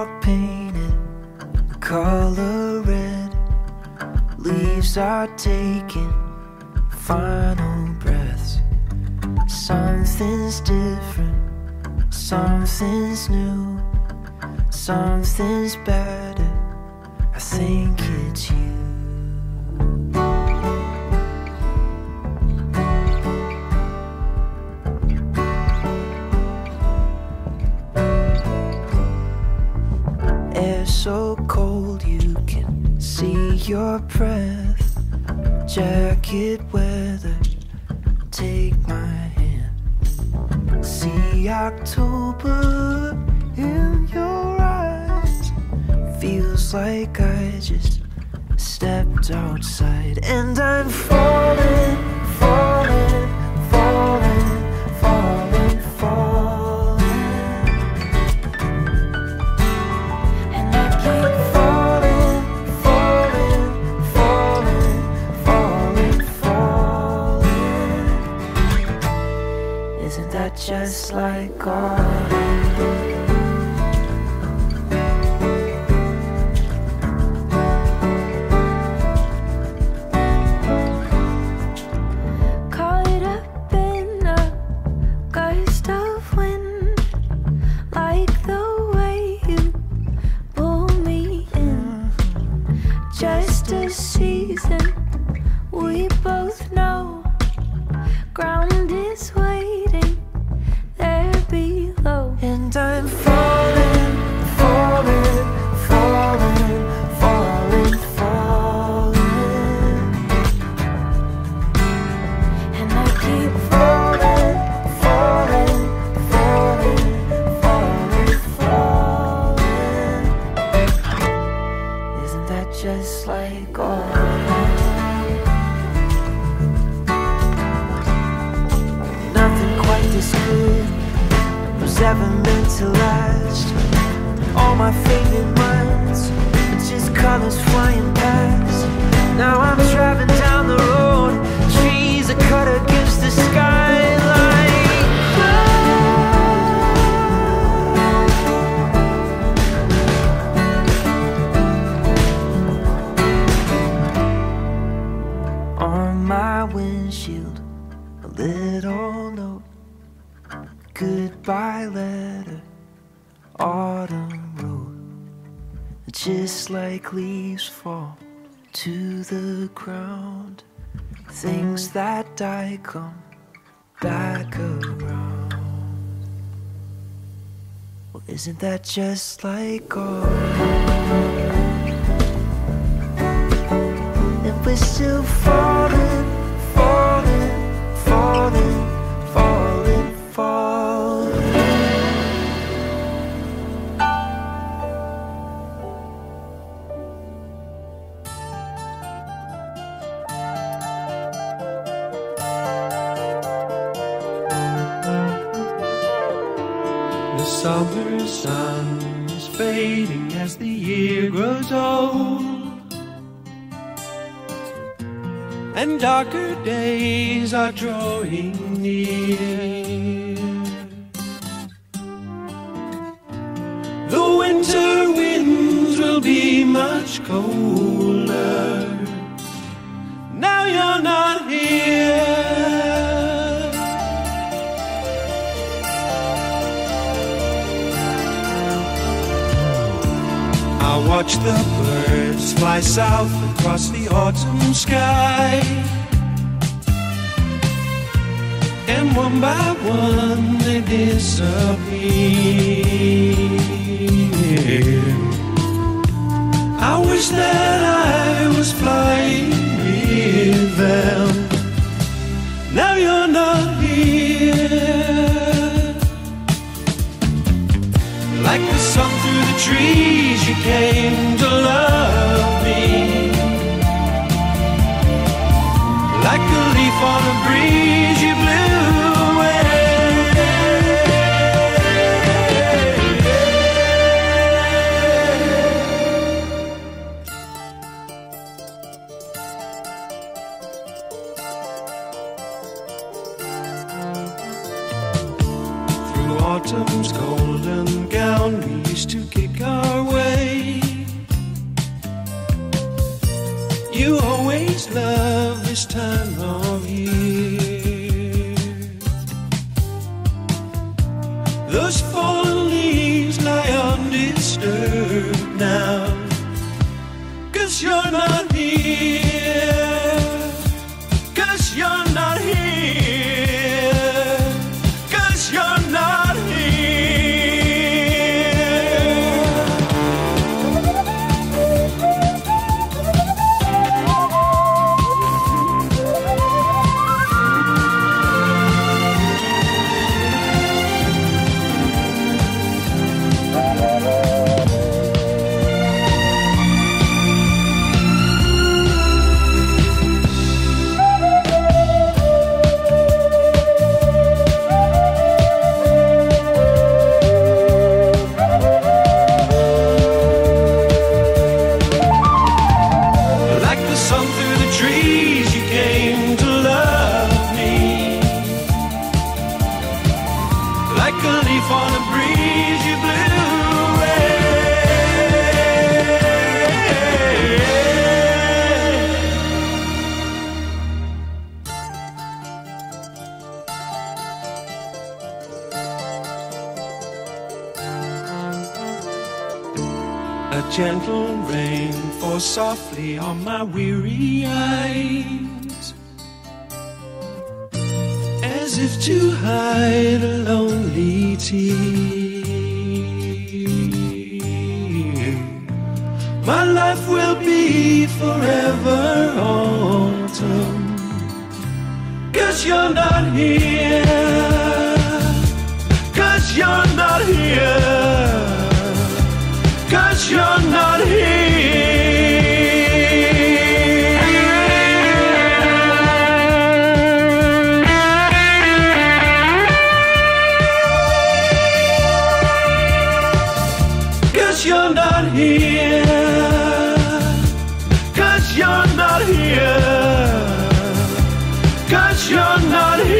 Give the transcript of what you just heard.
sidewalk painted the color red. Leaves are taking final breaths. Something's different, something's new, something's better. I think it's you. See your breath. Jacket weather, take my hand. See October in your eyes. Feels like I just stepped outside and I'm falling, falling, All my favorite minds just colors flying past. Now I'm autumn road. Just like leaves fall to the ground, things that die come back around. Well, isn't that just like God? And we're still falling, summer sun is fading as the year grows old. And darker days are drawing near. The winter winds will be much colder. Now you're not Watch the birds fly south across the autumn sky. And one by one they disappear. I wish that I was flying with them. Like through the trees, you came to love me. Like a leaf on a breeze, you blew autumn's golden gown we used to kick our way. You always love this time of year. Those fallen leaves lie undisturbed now. Cause you're not here. A gentle rain falls softly on my weary eyes, as if to hide a lonely tear. My life will be forever autumn, cause you're not here, you're not here.